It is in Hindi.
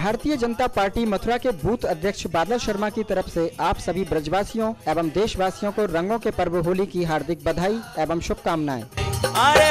भारतीय जनता पार्टी मथुरा के बूथ अध्यक्ष बादल शर्मा की तरफ़ से आप सभी ब्रजवासियों एवं देशवासियों को रंगों के पर्व होली की हार्दिक बधाई एवं शुभकामनाएँ। अरे